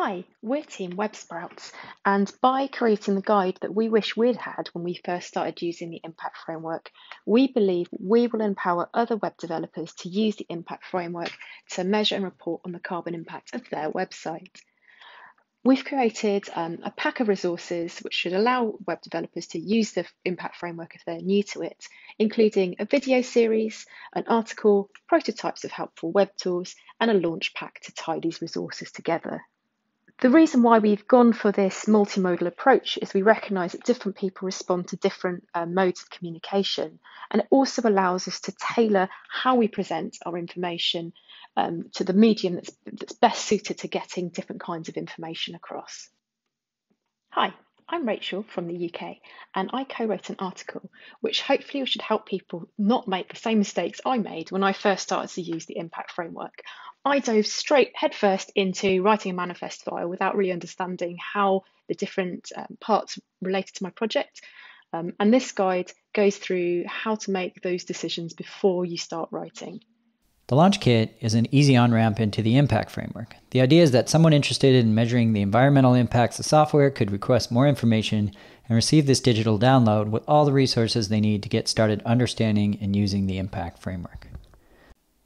Hi, we're Team WebSprouts, and by creating the guide that we wish we'd had when we first started using the Impact Framework, we believe we will empower other web developers to use the Impact Framework to measure and report on the carbon impact of their website. We've created um, a pack of resources which should allow web developers to use the Impact Framework if they're new to it, including a video series, an article, prototypes of helpful web tools, and a launch pack to tie these resources together. The reason why we've gone for this multimodal approach is we recognise that different people respond to different uh, modes of communication, and it also allows us to tailor how we present our information um, to the medium that's, that's best suited to getting different kinds of information across. Hi, I'm Rachel from the UK, and I co wrote an article which hopefully should help people not make the same mistakes I made when I first started to use the impact framework. I dove straight headfirst into writing a manifest file without really understanding how the different um, parts related to my project. Um, and this guide goes through how to make those decisions before you start writing. The Launch Kit is an easy on ramp into the Impact Framework. The idea is that someone interested in measuring the environmental impacts of software could request more information and receive this digital download with all the resources they need to get started understanding and using the Impact Framework.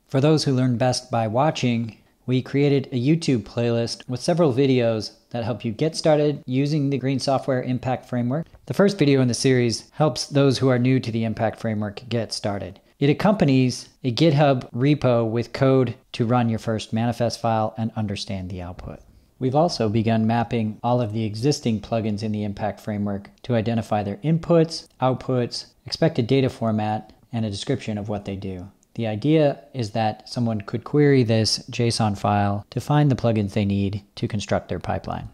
For those who learn best by watching, we created a YouTube playlist with several videos that help you get started using the Green Software Impact Framework. The first video in the series helps those who are new to the Impact Framework get started. It accompanies a GitHub repo with code to run your first manifest file and understand the output. We've also begun mapping all of the existing plugins in the Impact Framework to identify their inputs, outputs, expected data format, and a description of what they do. The idea is that someone could query this JSON file to find the plugins they need to construct their pipeline.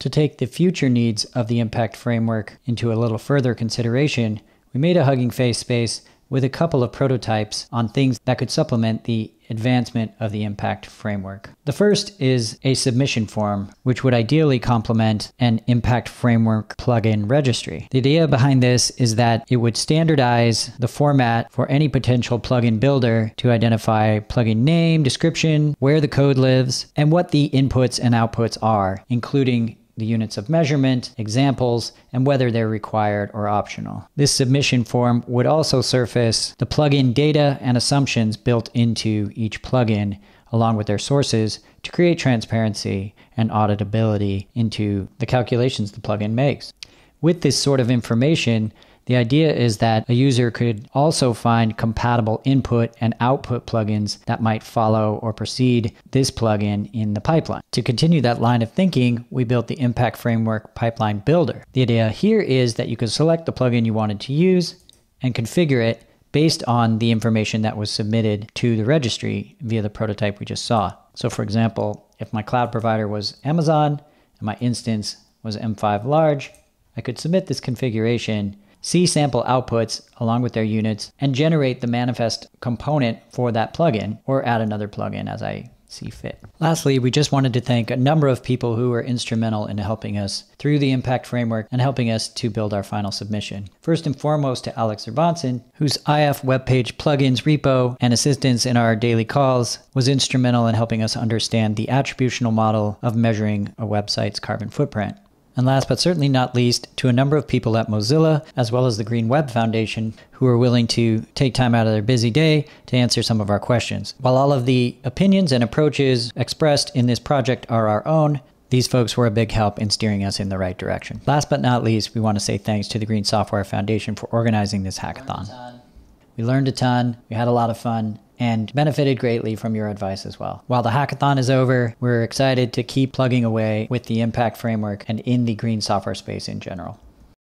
To take the future needs of the Impact Framework into a little further consideration, we made a Hugging Face space with a couple of prototypes on things that could supplement the advancement of the impact framework. The first is a submission form, which would ideally complement an impact framework plugin registry. The idea behind this is that it would standardize the format for any potential plugin builder to identify plugin name, description, where the code lives, and what the inputs and outputs are, including the units of measurement, examples, and whether they're required or optional. This submission form would also surface the plugin data and assumptions built into each plugin along with their sources to create transparency and auditability into the calculations the plugin makes. With this sort of information, the idea is that a user could also find compatible input and output plugins that might follow or precede this plugin in the pipeline. To continue that line of thinking, we built the Impact Framework Pipeline Builder. The idea here is that you could select the plugin you wanted to use and configure it based on the information that was submitted to the registry via the prototype we just saw. So for example, if my cloud provider was Amazon and my instance was M5 large, I could submit this configuration see sample outputs along with their units, and generate the manifest component for that plugin or add another plugin as I see fit. Lastly, we just wanted to thank a number of people who were instrumental in helping us through the Impact Framework and helping us to build our final submission. First and foremost to Alex Zerbanson, whose IF webpage plugins repo and assistance in our daily calls was instrumental in helping us understand the attributional model of measuring a website's carbon footprint. And last but certainly not least, to a number of people at Mozilla, as well as the Green Web Foundation, who are willing to take time out of their busy day to answer some of our questions. While all of the opinions and approaches expressed in this project are our own, these folks were a big help in steering us in the right direction. Last but not least, we want to say thanks to the Green Software Foundation for organizing this hackathon. We learned a ton, we had a lot of fun, and benefited greatly from your advice as well. While the hackathon is over, we're excited to keep plugging away with the impact framework and in the green software space in general.